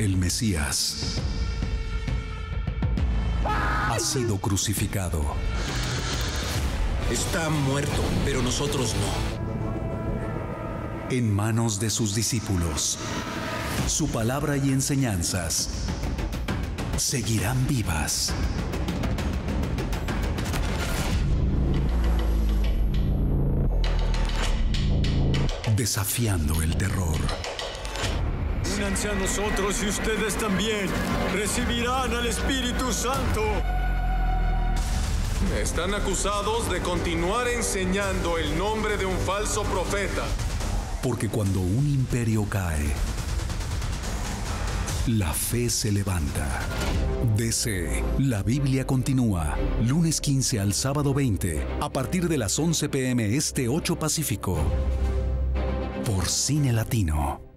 el Mesías, ha sido crucificado. Está muerto, pero nosotros no. En manos de sus discípulos, su palabra y enseñanzas seguirán vivas. Desafiando el terror. Únanse a nosotros y ustedes también recibirán al Espíritu Santo. Están acusados de continuar enseñando el nombre de un falso profeta. Porque cuando un imperio cae, la fe se levanta. DC, la Biblia continúa. Lunes 15 al sábado 20, a partir de las 11 pm este 8 Pacífico. Por Cine Latino.